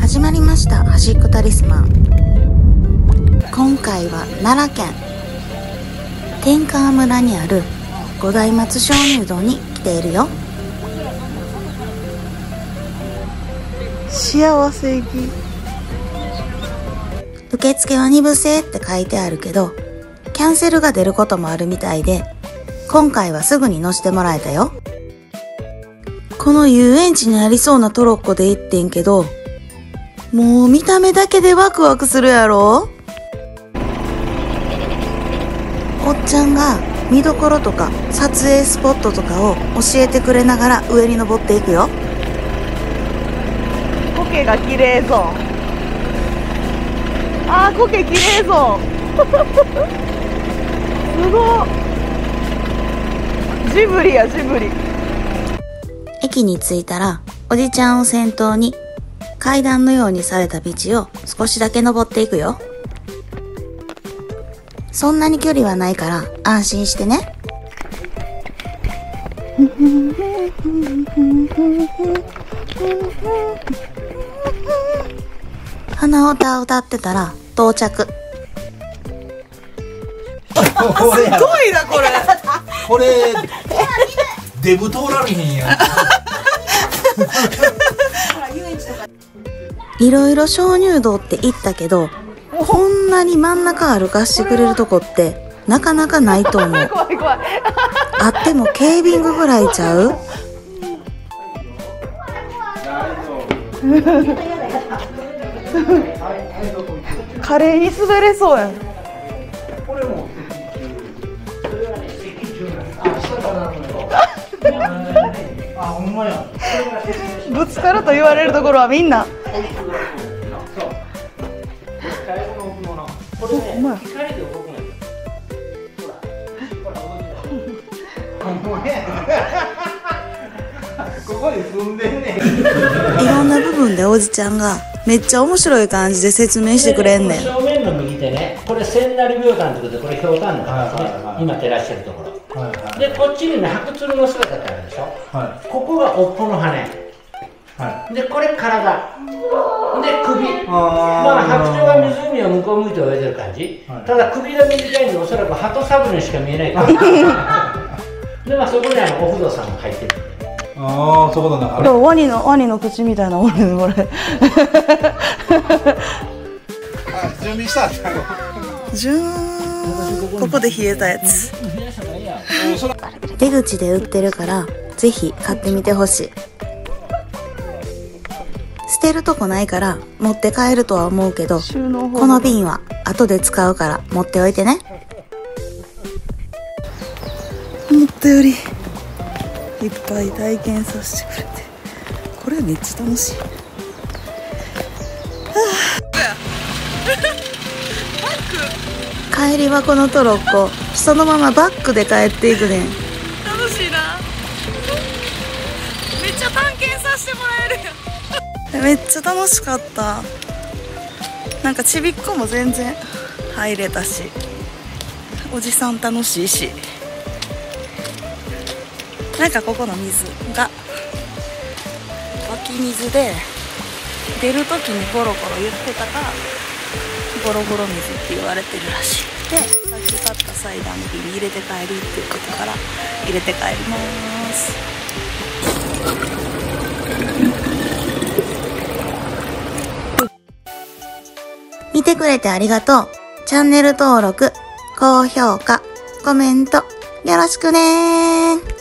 始まりました端っこタリスマ。ン今回は奈良県天川村にある五代松鍾乳洞に来ているよ。幸せ行き。受付は2部制って書いてあるけどキャンセルが出ることもあるみたいで今回はすぐに乗せてもらえたよ。この遊園地にありそうなトロッコで行ってんけどもう見た目だけでワクワクするやろ？おっちゃんが見どころとか撮影スポットとかを教えてくれながら上に登っていくよ。苔が綺麗そうあー苔綺麗そう すごいジブリやジブリ。駅に着いたらおじちゃんを先頭に階段のようにされた道を少しだけ登っていくよ。そんなに距離はないから安心してね。鼻歌を歌ってたら到着。これやすごいなこれ。これデブ通られへんやん。いろいろ鍾乳洞って言ったけどこんなに真ん中歩かしてくれるとこってなかなかないと思う。怖い怖いあってもケービングぐらいちゃう？華麗に滑れそうやんあほんまやぶつかると言われるところはみんなお前ここに住んでんねんいろんな部分でおじちゃんがめっちゃ面白い感じで説明してくれんねん正面の右手ね、これ千成秒間ということで、これひょうたんの形ね、はいはいはい今照らしてるところ。はいはいで、こっちにね、白鶴の姿ってあるでしょ？はここが尾っぽの羽。いはいで、これ体。で、首。あまあ、白鳥は湖を向こう向いて泳いでる感じ。はいただ、首が短いんで、おそらく鳩サブにしか見えないから。で、まあ、そこにあのお不動産が入ってる。ああそこの中でもワニのワニの口みたいなおるねこれ準備したじゅーんここで冷えたやつ。出口で売ってるからぜひ買ってみてほしい。捨てるとこないから持って帰るとは思うけどこの瓶は後で使うから持っておいてね。思ったよりいっぱい体験させてくれてこれめっちゃ楽しい帰りはこのトロッコ。そのままバックで帰っていくねん。楽しいな。めっちゃ探検させてもらえるやん。めっちゃ楽しかった。なんかちびっこも全然入れたし。おじさん楽しいし。なんかここの水が湧き水で出る時にゴロゴロ言ってたからゴロゴロ水って言われてるらしいでさっき買ったサイダーの瓶に入れて帰りって言ってたから入れて帰ります見てくれてありがとう。チャンネル登録、高評価、コメント、よろしくね。